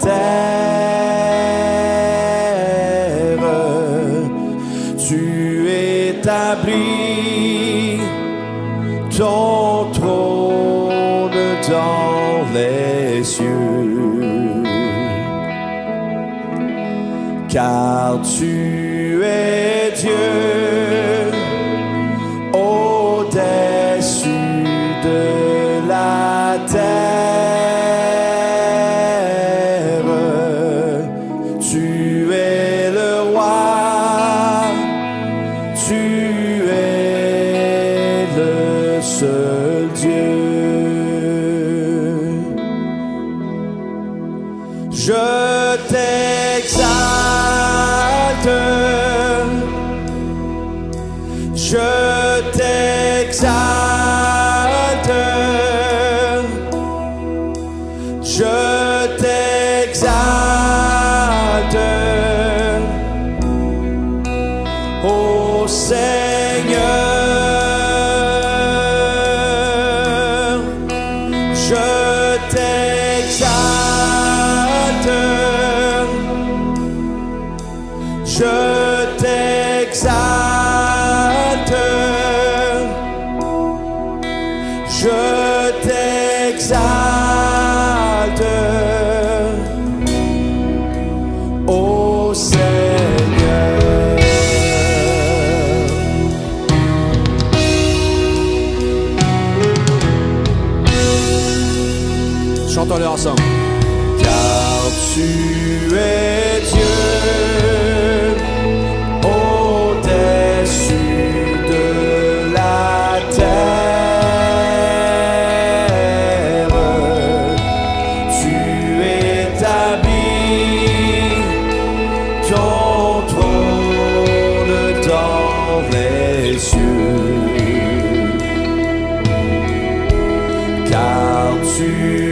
terre, tu établis ton trône dans les cieux, car tu es Dieu. Tu es le seul Dieu. Je t'exalte, je t'exalte, je t'exalte, t'exalte, je t'exalte, je t'exalte, Car tu es Dieu au-dessus de la terre. Tu établis ton trône dans les cieux car tu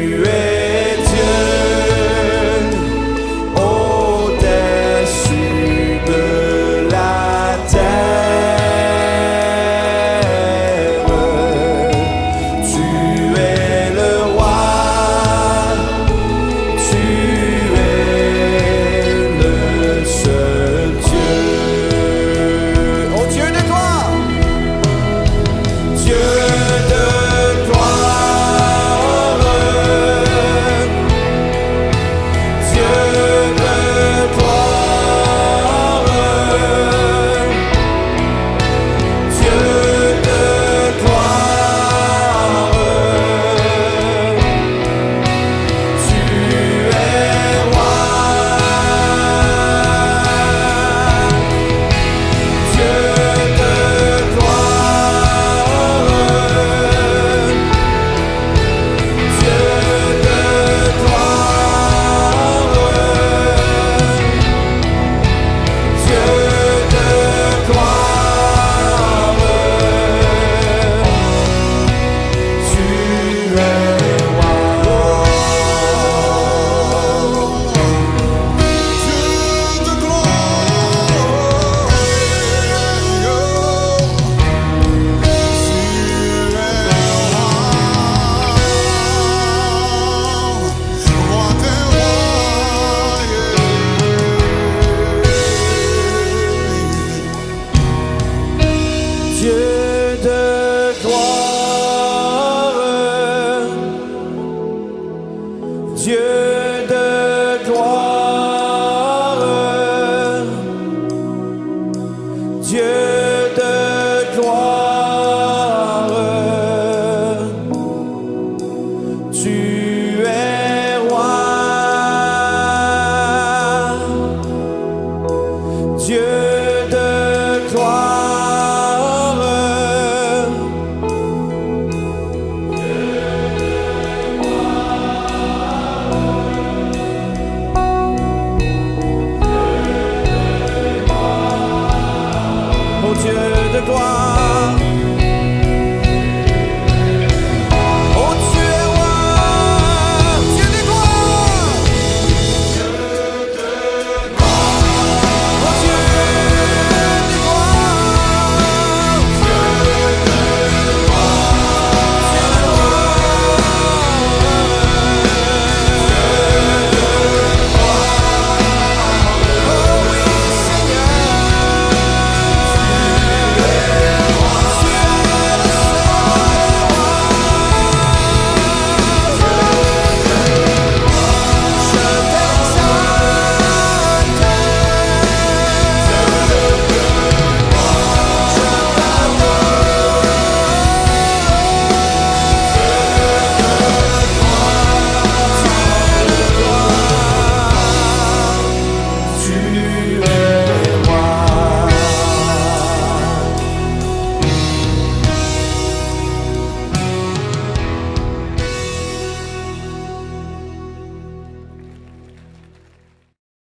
tu es roi. Dieu de gloire. Dieu de gloire. Oh,